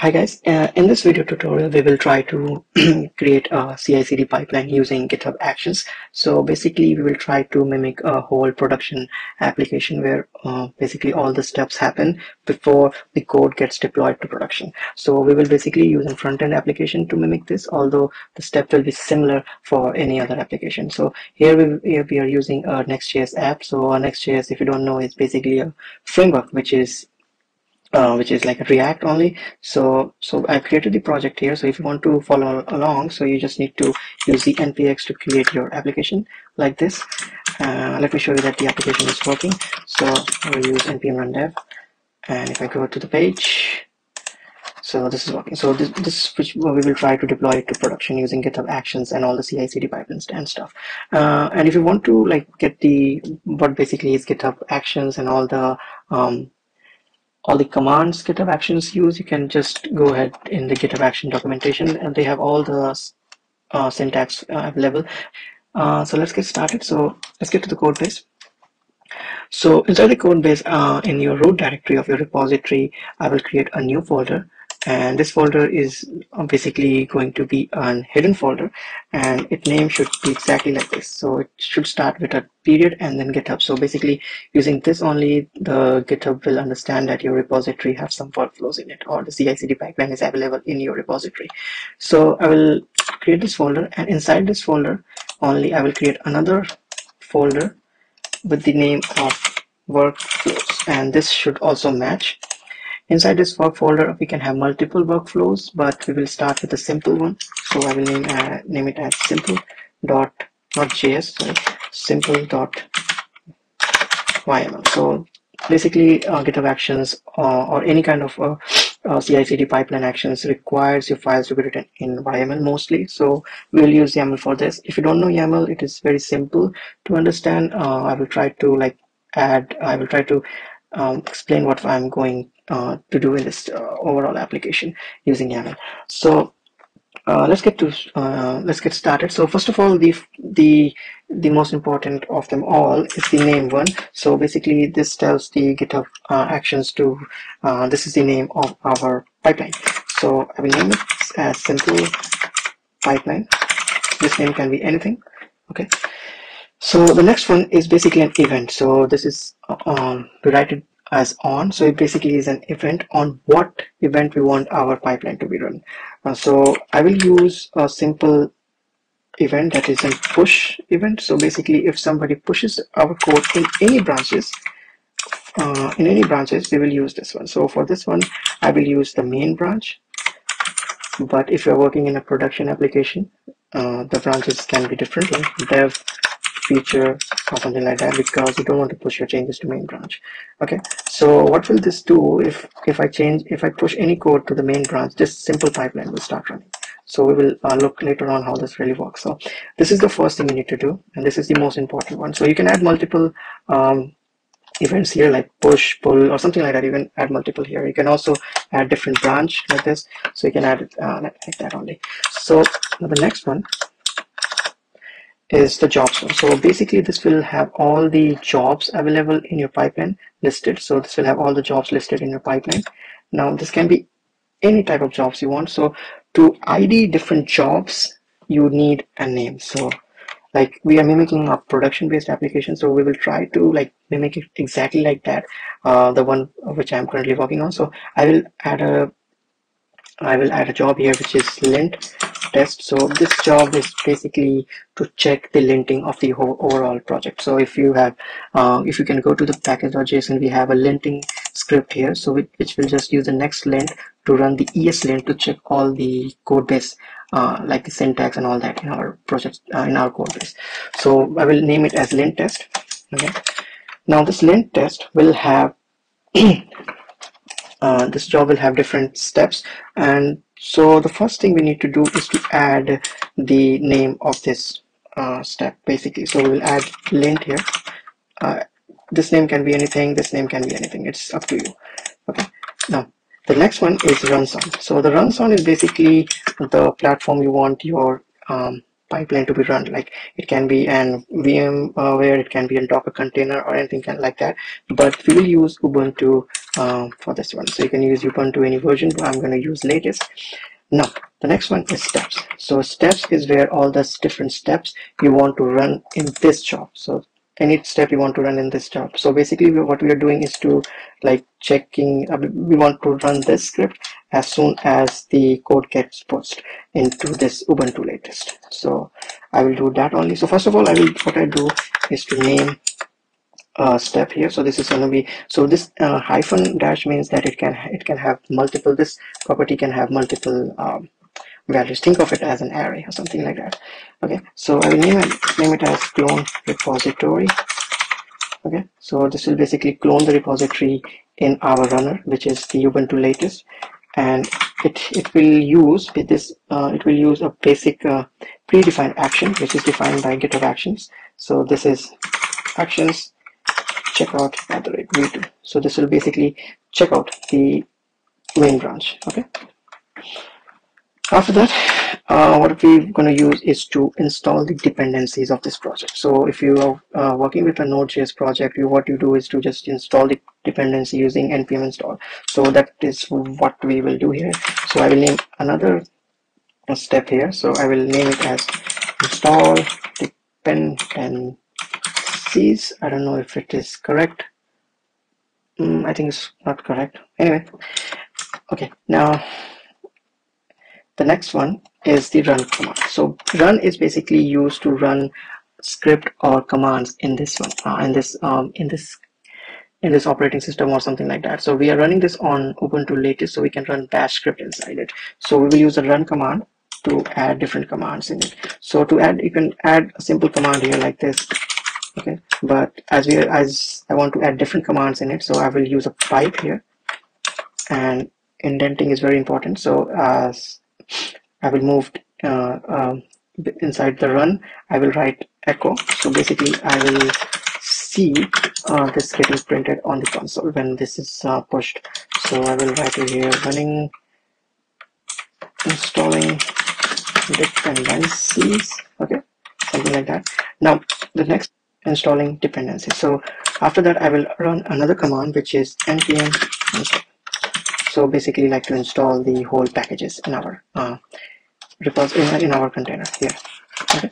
Hi guys, uh, in this video tutorial we will try to create a CI/CD pipeline using GitHub Actions. So basically we will try to mimic a whole production application where uh, basically all the steps happen before the code gets deployed to production. So we will basically use a front-end application to mimic this, although the step will be similar for any other application. So here we, here we are using a Next.js app. So Next.js, if you don't know, is basically a framework which is uh, which is like React only. So, so I created the project here. So if you want to follow along, so you just need to use the npx to create your application like this. Uh, let me show you that the application is working. So I will use npm run dev, and if I go to the page, so this is working. So this, this which we will try to deploy it to production using GitHub Actions and all the CI/CD pipelines and stuff. Uh, and if you want to like get the what basically is GitHub Actions and all the um, all the commands GitHub Actions use, you can just go ahead in the GitHub Action documentation and they have all the uh, syntax uh, available. Uh, so let's get started. So let's get to the code base. So inside the code base, uh, in your root directory of your repository, I will create a new folder and this folder is basically going to be an hidden folder and its name should be exactly like this. So it should start with a period and then github. So basically using this only the github will understand that your repository has some workflows in it or the ci-cd pipeline is available in your repository. So i will create this folder and inside this folder only i will create another folder with the name of workflows. And this should also match Inside this work folder, we can have multiple workflows, but we will start with a simple one. So I will name, uh, name it as simple dot not JS, sorry, simple dot YML. So basically, uh, GitHub Actions uh, or any kind of uh, uh, CI/CD pipeline actions requires your files to be written in YAML mostly. So we'll use YAML for this. If you don't know YAML, it is very simple to understand. Uh, I will try to like add. I will try to um, explain what I'm going uh, to do in this uh, overall application using YAML. So uh, let's get to uh, let's get started. So first of all, the the the most important of them all is the name one. So basically, this tells the GitHub uh, Actions to this is the name of our pipeline. So I will name it as simple pipeline. This name can be anything. Okay. So the next one is basically an event. So this is um, we write it as on. So it basically is an event on what event we want our pipeline to be run. Uh, so I will use a simple event that is a push event. So basically if somebody pushes our code in any branches uh, in any branches we will use this one. So for this one I will use the main branch. But if you're working in a production application uh, the branches can be different. Like dev feature or something like that because you don't want to push your changes to main branch. Okay so what will this do if if I change if I push any code to the main branch this simple pipeline will start running. So we will uh, look later on how this really works. So this is the first thing you need to do and this is the most important one. So you can add multiple um, events here like push pull or something like that. You can add multiple here. You can also add different branch like this. So you can add it uh, like that only. So the next one is the jobs. So basically this will have all the jobs available in your pipeline listed. So this will have all the jobs listed in your pipeline. Now this can be any type of jobs you want. So to ID different jobs, you need a name. So like we are mimicking a production based application. So we will try to like mimic it exactly like that. Uh, the one which I'm currently working on. So I will add a I will add a job here which is lint test. So this job is basically to check the linting of the whole overall project. So if you have uh, if you can go to the package.json we have a linting script here. So which will just use the next lint to run the ESLint to check all the code base uh, like the syntax and all that in our project uh, in our code base. So I will name it as lint test. Okay. Now this lint test will have uh, this job will have different steps. And so the first thing we need to do is to add the name of this uh, step basically. So we'll add lint here. Uh, this name can be anything this name can be anything. It's up to you. Okay. Now the next one is runson so the runson is basically the platform you want your um, pipeline to be run. Like it can be an VM uh, where it can be a Docker container or anything like that. But we will use Ubuntu uh, for this one. So you can use Ubuntu any version but I'm going to use latest. Now the next one is steps. So steps is where all the different steps you want to run in this job. So any step you want to run in this job. So basically what we are doing is to like checking uh, we want to run this script as soon as the code gets pushed into this ubuntu latest. So i will do that only. So first of all i will what i do is to name a step here. So this is going to be so this uh, hyphen dash means that it can it can have multiple this property can have multiple um, values think of it as an array or something like that. Okay so i will name it name it as clone repository. Okay so this will basically clone the repository in our runner which is the ubuntu latest. And it it will use with this uh, it will use a basic uh, predefined action which is defined by github actions. So this is actions checkout at the rate v2 so this will basically check out the main branch. Okay after that uh, what we're going to use is to install the dependencies of this project. So if you are uh, working with a node.js project you what you do is to just install the dependency using npm install. So that is what we will do here. So i will name another step here. So i will name it as install dependencies. I don't know if it is correct. Mm, i think it's not correct. Anyway okay. Now the next one is the run command. So run is basically used to run script or commands in this one, uh, in this um, in this in this operating system or something like that. So we are running this on Ubuntu latest, so we can run bash script inside it. So we will use a run command to add different commands in it. So to add, you can add a simple command here like this. Okay, but as we as I want to add different commands in it, so I will use a pipe here, and indenting is very important. So as I will move uh, um, inside the run. I will write echo. So basically I will see uh, this getting printed on the console when this is uh, pushed. So I will write it here running installing dependencies. Okay something like that. Now the next installing dependencies. So after that I will run another command which is npm install so basically like to install the whole packages in our uh, repository in our container here. Okay.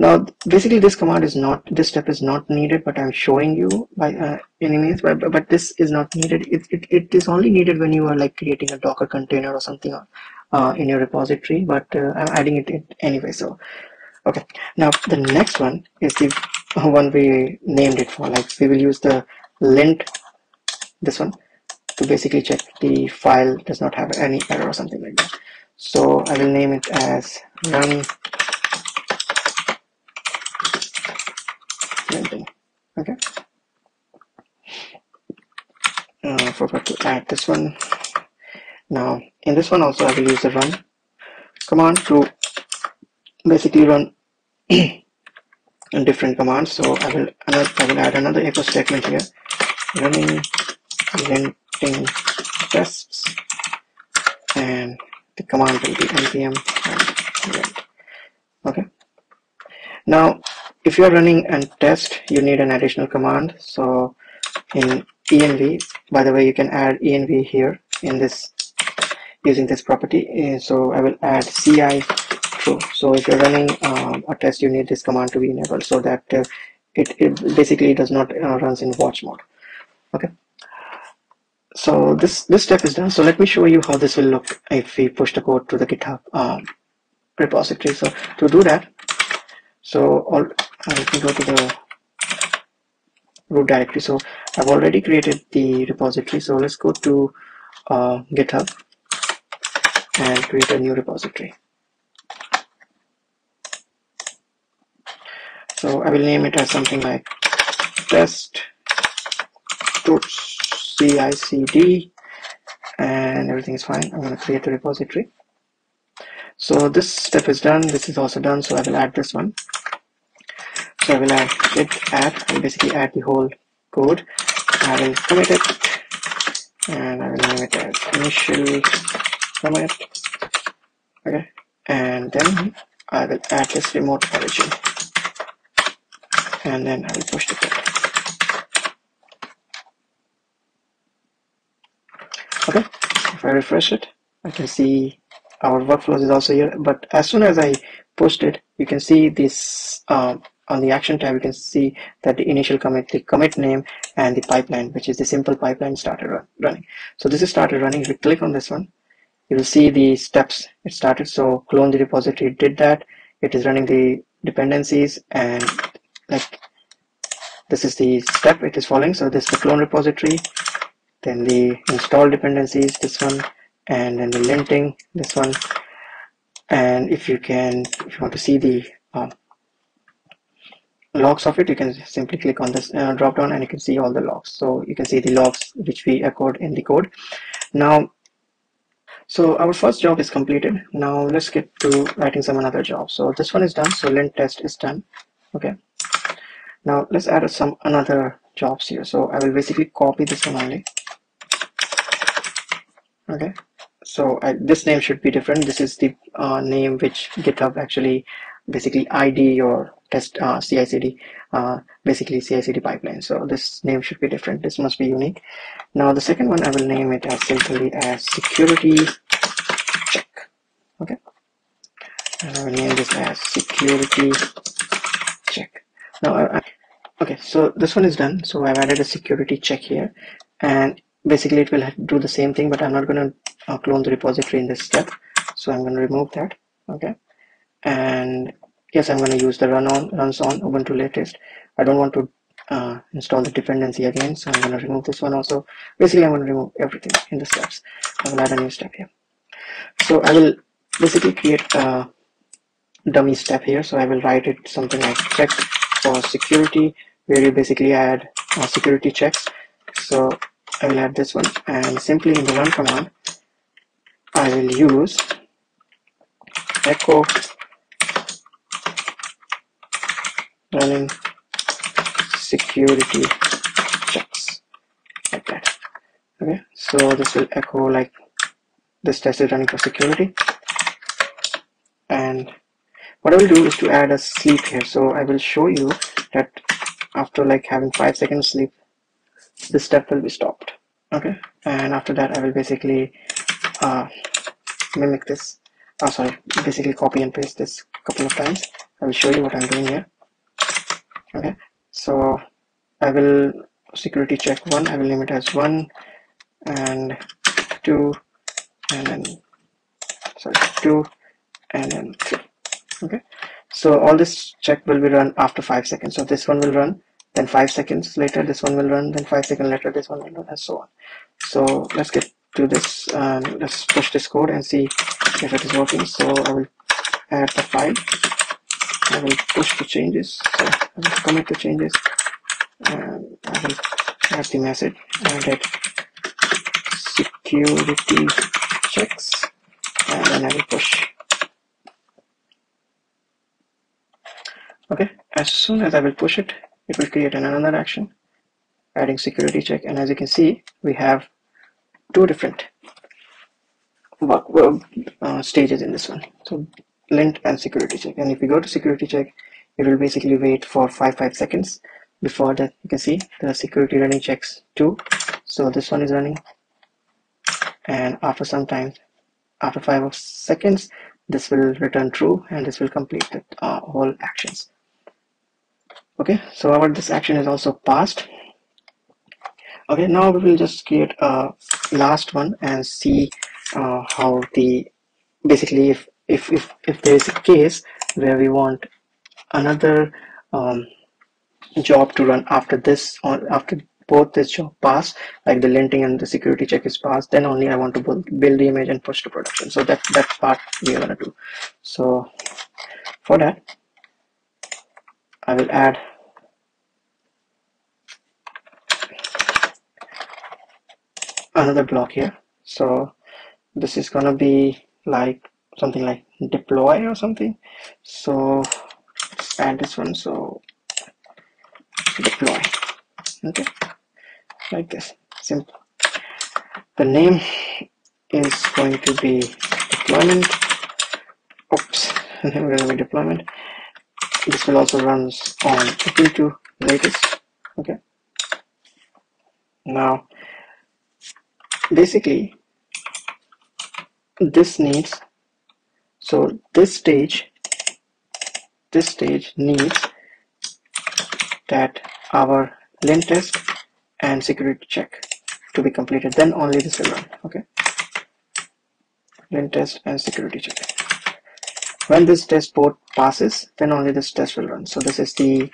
Now basically this command is not this step is not needed but i'm showing you by uh, any means but, but this is not needed. It, it, it is only needed when you are like creating a docker container or something uh, in your repository but uh, i'm adding it in anyway so. Okay. Now the next one is the one we named it for. Like we will use the lint this one to basically check the file does not have any error or something like that. So I will name it as run okay? Uh, forgot to add this one. Now in this one also I will use the run command to basically run different commands. So I will I will add another echo statement here. Running tests and the command will be npm okay. Now if you're running a test you need an additional command. So in env by the way you can add env here in this using this property. Eh, so i will add ci true. So if you're running um, a test you need this command to be enabled so that uh, it, it basically does not uh, runs in watch mode. Okay so this this step is done. So let me show you how this will look if we push the code to the github um, repository. So to do that so all uh, let me go to the root directory. So I've already created the repository. So let's go to uh, github and create a new repository. So I will name it as something like test tools CICD and everything is fine. I'm going to create a repository. So this step is done. This is also done. So I will add this one. So I will add git add. Will basically add the whole code. I will commit it and I will name it as initial commit. Okay. And then I will add this remote origin and then I will push the code. Okay, if I refresh it, I can see our workflows is also here. But as soon as I post it, you can see this um, on the action tab. You can see that the initial commit, the commit name, and the pipeline, which is the simple pipeline, started run, running. So this is started running. If you click on this one, you will see the steps it started. So clone the repository did that. It is running the dependencies and like this is the step it is following. So this is the clone repository then the install dependencies this one and then the linting this one. And if you can if you want to see the um, logs of it you can simply click on this uh, drop down and you can see all the logs. So you can see the logs which we echoed in the code. Now so our first job is completed. Now let's get to writing some another job. So this one is done. So lint test is done. Okay. Now let's add some another jobs here. So I will basically copy this one only okay. So I, this name should be different. This is the uh, name which github actually basically id your test uh, CI/CD uh, basically CI/CD pipeline. So this name should be different. This must be unique. Now the second one I will name it as simply as security check. Okay. And I will name this as security check. Now I, I, okay. So this one is done. So I've added a security check here. And basically it will do the same thing but I'm not going to uh, clone the repository in this step. So I'm going to remove that okay? And yes I'm going to use the run on runs on Ubuntu latest. I don't want to uh, install the dependency again so I'm going to remove this one also. Basically I'm going to remove everything in the steps. I will add a new step here. So I will basically create a dummy step here. So I will write it something like check for security where you basically add uh, security checks. So I will add this one. And simply in the run command I will use echo running security checks like that. Okay so this will echo like this test is running for security. And what I will do is to add a sleep here. So I will show you that after like having five seconds sleep this step will be stopped. Okay? And after that I will basically uh, mimic this. Oh sorry basically copy and paste this couple of times. I will show you what I'm doing here. Okay? So I will security check one. I will name it as one and two and then sorry two and then three. Okay? So all this check will be run after five seconds. So this one will run then five seconds later this one will run then five seconds later this one will run and so on. So let's get to this and let's push this code and see if it is working. So I will add the file. I will push the changes. So I will commit the changes. And I will add the message and get security checks. And then I will push. Okay. As soon as I will push it it will create another action. Adding security check and as you can see we have two different uh, stages in this one. So lint and security check. And if we go to security check it will basically wait for five five seconds before that you can see the security running checks too. So this one is running. And after some time after five seconds this will return true and this will complete the uh, whole actions okay so our this action is also passed. Okay now we will just create a last one and see uh, how the basically if if if, if there is a case where we want another um, job to run after this or after both this job pass like the linting and the security check is passed then only I want to build, build the image and push to production. So that that part we are gonna do. So for that I will add. Another block here. So this is gonna be like something like deploy or something. So add this one so deploy. Okay. Like this. Simple. The name is going to be deployment. Oops. Running deployment this will also runs on Ubuntu latest. Okay. Now basically this needs so this stage this stage needs that our lint test and security check to be completed. Then only this will run. Okay. Lint test and security check when this test port passes then only this test will run. So this is the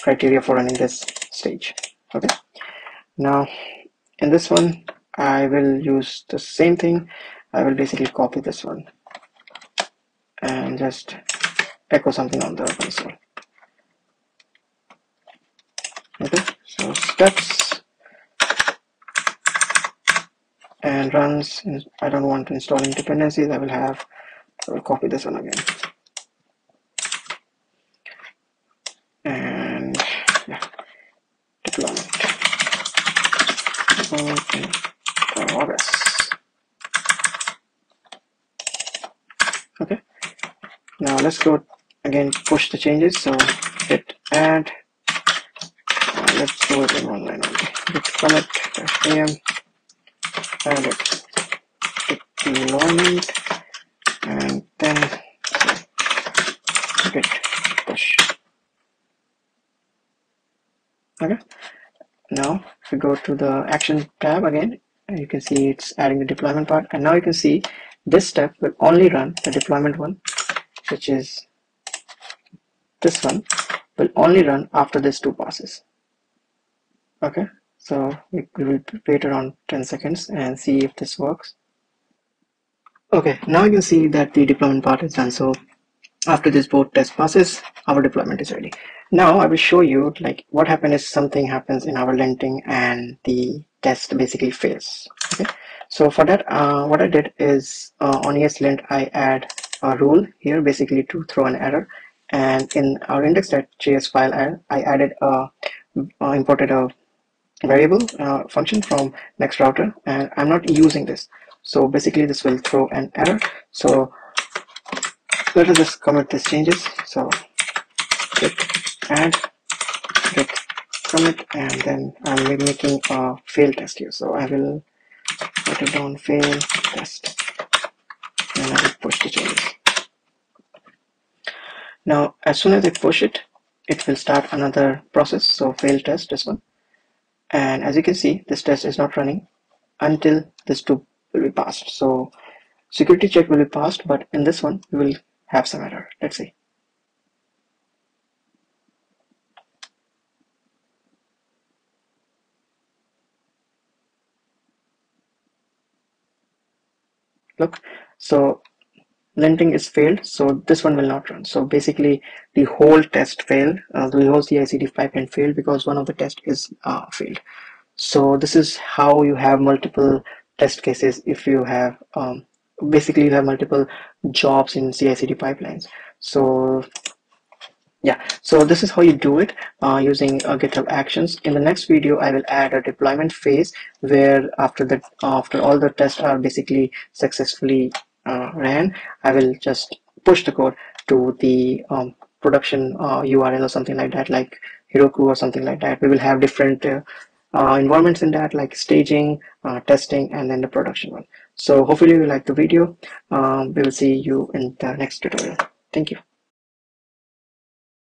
criteria for running this stage. Okay. Now in this one I will use the same thing. I will basically copy this one and just echo something on the console okay. So steps and runs. I don't want to install any dependencies I will have I will copy this one again. And yeah deployment. Okay progress okay. Now let's go again push the changes. So hit add. Uh, let's do it in one line. Only git commit am add it. Deployment and then git push. Okay. Now if we go to the action tab again you can see it's adding the deployment part. And now you can see this step will only run the deployment one which is this one will only run after this two passes. Okay. So we will wait around 10 seconds and see if this works okay now you can see that the deployment part is done. So after this both test passes our deployment is ready. Now I will show you like what happens if something happens in our linting and the test basically fails. Okay? So for that uh, what I did is uh, on ESLint I add a rule here basically to throw an error. And in our index.js file I, I added a uh, imported a variable uh, function from next router and I'm not using this so basically this will throw an error. So let us just commit these changes. So git add git commit and then I'm making a fail test here. So I will put it down fail test and I will push the changes. Now as soon as I push it it will start another process. So fail test this one. And as you can see this test is not running until this two will be passed so security check will be passed but in this one we will have some error. Let's see. Look, so linting is failed, so this one will not run. So basically, the whole test failed. Uh, the whole CI/CD pipeline failed because one of the test is uh, failed. So this is how you have multiple test cases if you have um, basically you have multiple jobs in CI/CD pipelines. So yeah, so this is how you do it uh, using uh, GitHub Actions. In the next video, I will add a deployment phase where after that, after all the tests are basically successfully uh, ran, I will just push the code to the um, production URL uh, or something like that, like Heroku or something like that. We will have different uh, uh, environments in that like staging, testing, and then the production one. So hopefully you like the video. Um, we will see you in the next tutorial. Thank you.